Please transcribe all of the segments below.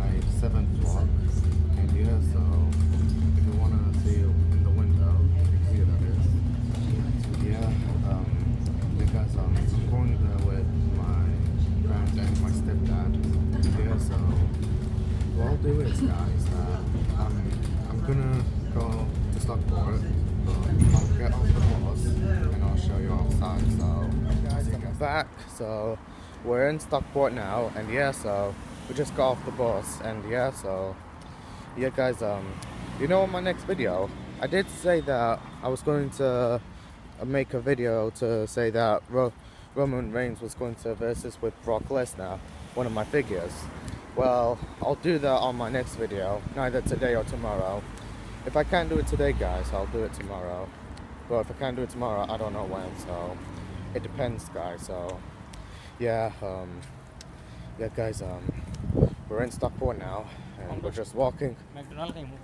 my seventh vlog, and yeah, so if you wanna see in the window, you can see that is. Yeah, um, because um, I'm going there with my friend and my stepdad. Yeah, so what I'll do is, guys, uh, I'm I'm gonna go to Stockport. but I'll get off the bus and I'll show you outside. So, guys, I'm back. So we're in Stockport now, and yeah, so we just got off the bus, and yeah, so yeah, guys, um, you know, in my next video, I did say that I was going to uh, make a video to say that Ro- Roman Reigns was going to versus with Brock Lesnar, one of my figures. Well, I'll do that on my next video, neither today or tomorrow. If I can't do it today, guys, I'll do it tomorrow. But if I can't do it tomorrow, I don't know when, so it depends, guys. So yeah, um, yeah, guys, um, we're in Stockport now, and we're just walking, McDonald kayo mo.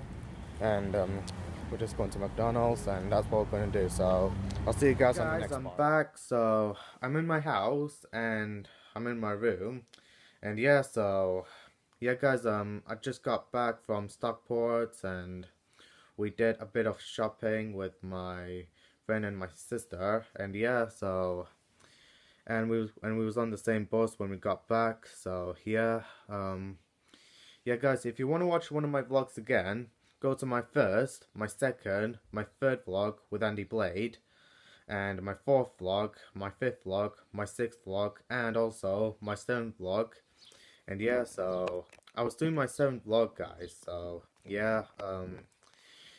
and um, we're just going to McDonald's, and that's what we're gonna do. So I'll see you guys, on the next I'm part. back. So I'm in my house, and I'm in my room, and yeah, so yeah, guys, um, I just got back from Stockport, and we did a bit of shopping with my friend and my sister, and yeah, so and we was and we was on the same bus when we got back. So yeah, um, yeah, guys, if you want to watch one of my vlogs again, go to my first, my second, my third vlog with Andy Blade, and my fourth vlog, my fifth vlog, my sixth vlog, and also my seventh vlog. And yeah, so I was doing my seventh vlog, guys. So yeah, um,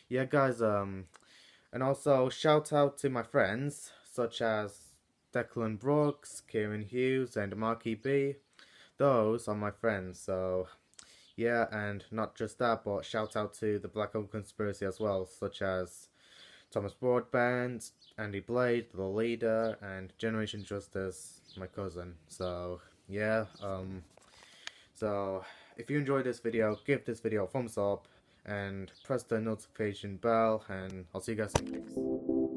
yeah, guys, um, and also shout out to my friends such as Declan Brooks, Kieran Hughes, and Marky B. Those are my friends, so yeah, and not just that, but shout out to the Blackout Conspiracy as well, such as Thomas Broadbent, Andy Blade, the leader, and Generation Justice, my cousin. So yeah, um, so if you enjoyed this video, give this video a thumbs up and press the notification bell, and I'll see you guys next.